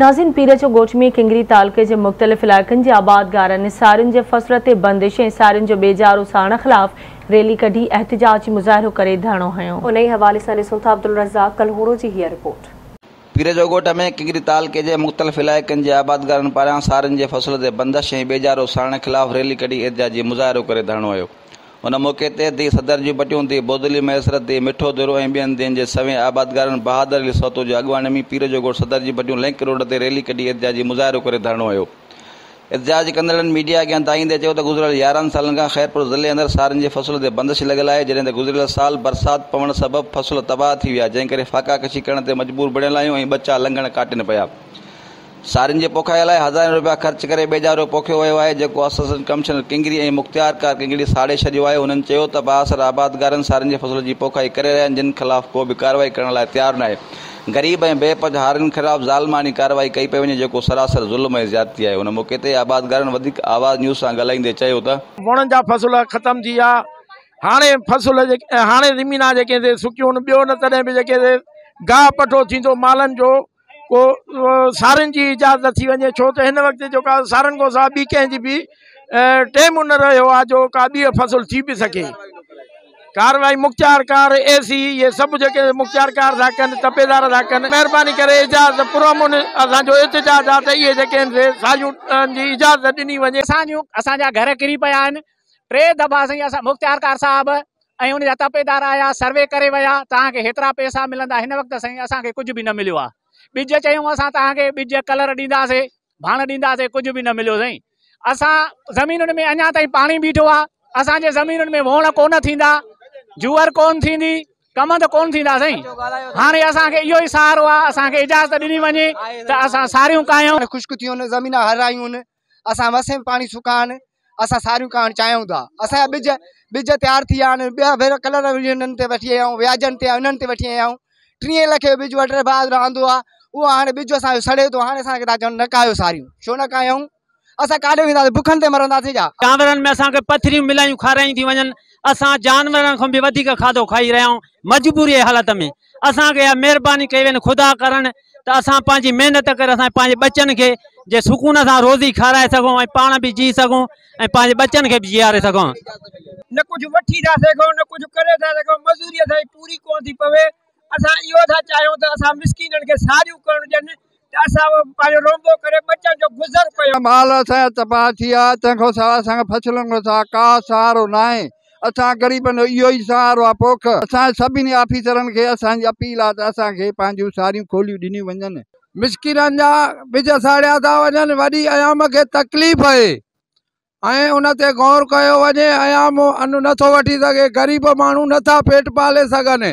नाज़िन पीरजो गोठ में किंगरी तालके के मुख़्तलिफ़ इलाक़न के आबादगार सारे के फ़सुल ते बंदिश ऐं साड़ियुनि जो बेजारो सारण खिलाफ़ रैली कढी एतिजाज मुनी हवाले में पीरजो तालके के मुख़्तलिफ़ इलाइक़नि जे आबादगारनि पारां के जे फ़सुल ते बंदि बेजारो साण ख़िलाफ़ु रेली कढी मु हुन मौक़े ते थी सदर जी पटियूं थी बोदली मैसरत थी मिठो दुरो ऐं ॿियनि धियुनि जे सवें आबादगारनि बहादुर अली सौतो जे जी में पीर जो घोड़ सदर जी पटियूं लिंक रोड ते रैली कढी एतिजाज जी मुज़ाहिरो करे धरणो होयो एतजाज कंदड़नि मीडिया खे अंदाईंदे चयो त गुज़िरियल यारहनि सालनि खां ख़ैरपुर ज़िले अंदरि सारनि जे फसल ते बंदिश लॻियल आहे जॾहिं त गुज़िरियल साल बरसाति पवण सबबु फ़सल तबाह थी विया जंहिं करे फाका कशी करण ते मजबूर बणियल आहियूं ऐं ॿचा लंघण काटिनि पिया साड़ियुनि जे पोखाइ लाइ हज़ारे रुपिया ख़र्च करे बेजारो पोखियो वियो आहे जेको असिस्टेंट कमिशनर किंगरी ऐं मुख़्तियार कार किंग साड़े छॾियो आहे हुननि चयो त बासर आबादगारनि सारनि जी फसल जी पोखाई करे रहिया आहिनि जिन ख़िलाफ़ को बि कार्रवाई करण लाइ तयारु न आहे ग़रीब ऐं बेपजहारनि खिलाफ़ु ज़ालमानी कार्रवाई कई पई वञे जेको सरासर ज़ुल्म ऐं ज़्यादि आहे हुन मौके ते आबादगारनि वधीक आवाज़ न्यूज़ सां ॻाल्हाईंदे चयो त वणनि जा फसल फसल ख़तमु थी विया हाणे हाणे जेके जेके सुकियूं ॿियो न तॾहिं बि पठो थींदो मालनि जो को सारन की इजाज़त थी वे छो त हिन वक़्तु जेका सारन को सवाइ बी कें भी टेम न रो आहे जो का बी फसल थी भी सके कार्रवाई मुख्तार कार ए सी ये सब जो मुख्तार कार था कन तपेदार था कन मेहरबानी कर इजाज़त पुरमुन असो एतिजाज़ आ ये इहे जेके आहिनि इजाज़त दिनी वे असा घर किरी पाया टे दफ़ा सही असां मुख़्तियार कार साहब ऐं तपेदार आया सर्वे करे विया तव्हांखे हेतिरा पैसा मिलंदा हिन वक़्तु साईं असांखे कुझु बि न मिलो बिज चयूं बिज तव्हांखे कलर डींदे भाण डींदे कुछ भी न मिलो सही अस जमीन में अञा पानी पाणी बीठो आ असांजे जमीन में वोण को जुअर जूअर कोन थींदी कमंद कोन थींदा हाँ असा के इो सहारो अस इजाज़त दिनी वञे तो अस सारियूं ख़ुश्क ज़मीन हर आहिनि अस वसे पानी सुखा अस आहिनि असां सारियूं था अस बिज बिज तैयार थी विया कलर वी वठी आया आया टी लखे ॿिज वठण बाद रहंदो आहे उहो हाणे सड़े तो हाणे असांखे न कायो सारियूं छो न कायूं असां काॾे वेंदासीं बुखनि ते मरंदासीं छा में असांखे पथरियूं मिलायूं खारायूं थी वन अस जानवर को भी वधीक खाधो खाई रहा हूँ मजबूरी हालत में असांखे कई वञे ख़ुदा करणु त असां पंहिंजी महिनत करे असां जे सुकून से रोज़ी खारा सघूं पा भी जी सघूं ऐं पंहिंजे ॿचनि खे बि जीआरे सघूं न कुझु वठी था सघूं न कुझु करे था सघूं मज़ूरी पूरी कोन पवे असां इहो था चाहियूं न आहे असां इहो ई सहारो आहे पोख असां सभिनी ऑफिसरनि खे असांजी अपील आहे त असांखे पंहिंजूं खोलियूं ॾिनियूं वञनि जा बिज साड़िया था वञनि वॾी आयाम खे तकलीफ़ आहे ऐं ते गौर कयो वञे नथो वठी सघे ग़रीब माण्हू नथा पेट पाले सघनि